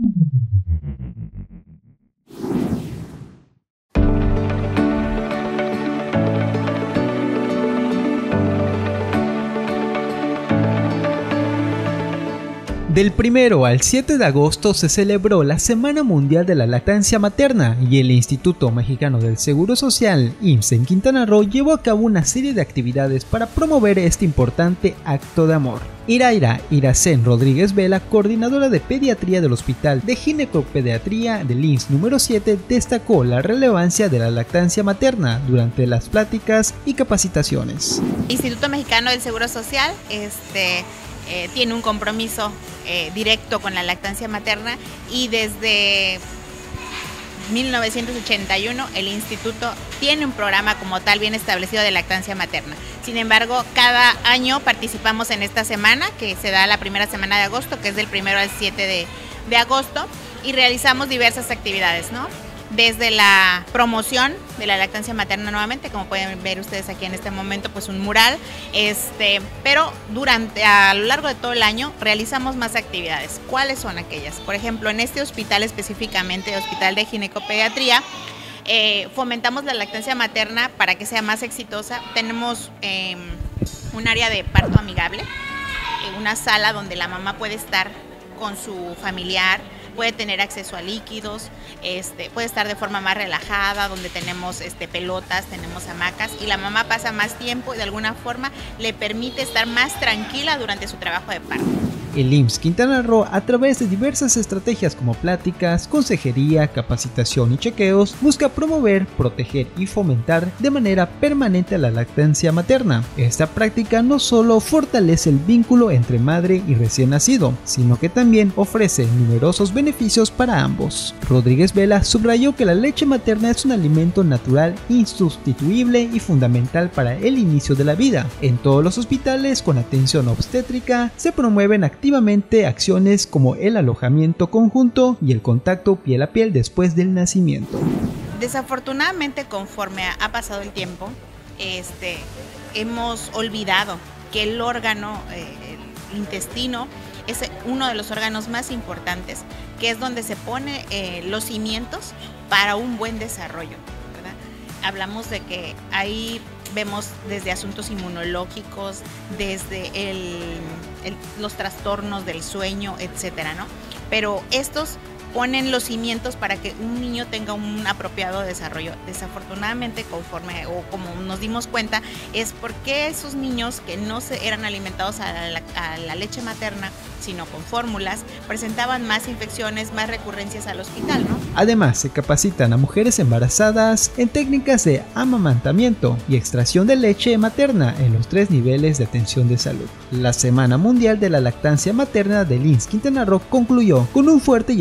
Thank you. Del 1 al 7 de agosto se celebró la Semana Mundial de la Lactancia Materna y el Instituto Mexicano del Seguro Social, IMSS en Quintana Roo, llevó a cabo una serie de actividades para promover este importante acto de amor. Iraira Iracén Rodríguez Vela, coordinadora de pediatría del Hospital de Ginecopediatría del IMSS número 7, destacó la relevancia de la lactancia materna durante las pláticas y capacitaciones. Instituto Mexicano del Seguro Social este, eh, tiene un compromiso eh, directo con la lactancia materna y desde 1981 el instituto tiene un programa como tal bien establecido de lactancia materna. Sin embargo, cada año participamos en esta semana, que se da la primera semana de agosto, que es del primero al 7 de, de agosto, y realizamos diversas actividades, ¿no? Desde la promoción de la lactancia materna nuevamente, como pueden ver ustedes aquí en este momento, pues un mural, este, pero durante a lo largo de todo el año realizamos más actividades. ¿Cuáles son aquellas? Por ejemplo, en este hospital específicamente, Hospital de Ginecopediatría, eh, fomentamos la lactancia materna para que sea más exitosa. Tenemos em, un área de parto amigable, eh, una sala donde la mamá puede estar con su familiar, puede tener acceso a líquidos, este, puede estar de forma más relajada, donde tenemos este, pelotas, tenemos hamacas y la mamá pasa más tiempo y de alguna forma le permite estar más tranquila durante su trabajo de parto. El IMSS Quintana Roo, a través de diversas estrategias como pláticas, consejería, capacitación y chequeos, busca promover, proteger y fomentar de manera permanente la lactancia materna. Esta práctica no solo fortalece el vínculo entre madre y recién nacido, sino que también ofrece numerosos beneficios para ambos. Rodríguez Vela subrayó que la leche materna es un alimento natural insustituible y fundamental para el inicio de la vida. En todos los hospitales con atención obstétrica se promueven actividades acciones como el alojamiento conjunto y el contacto piel a piel después del nacimiento. Desafortunadamente, conforme ha pasado el tiempo, este, hemos olvidado que el órgano, eh, el intestino, es uno de los órganos más importantes, que es donde se pone eh, los cimientos para un buen desarrollo. Hablamos de que hay vemos desde asuntos inmunológicos, desde los trastornos del sueño, etcétera, ¿no? Pero estos ponen los cimientos para que un niño tenga un apropiado desarrollo. Desafortunadamente, conforme o como nos dimos cuenta, es porque esos niños que no se eran alimentados a la, leche materna, sino con fórmulas, presentaban más infecciones, más recurrencias al hospital, ¿no? Además, se capacitan a mujeres embarazadas en técnicas de amamantamiento y extracción de leche materna en los tres niveles de atención de salud. La Semana Mundial de la Lactancia Materna de Lins Quintana Roo concluyó con un fuerte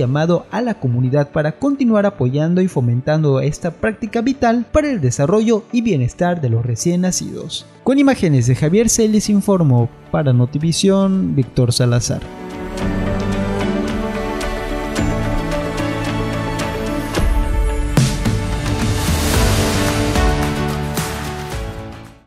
a la comunidad para continuar apoyando y fomentando esta práctica vital para el desarrollo y bienestar de los recién nacidos. Con imágenes de Javier Celis informó para Notivisión Víctor Salazar.